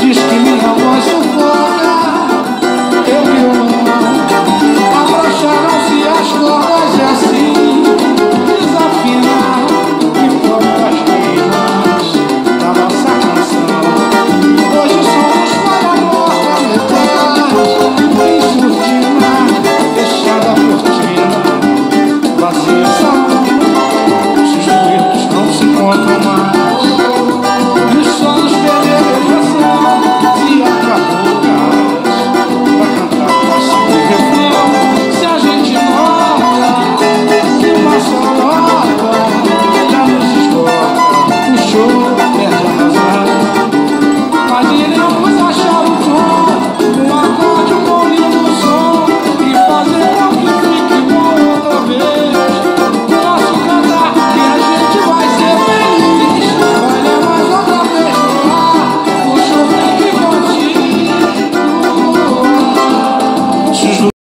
Кишки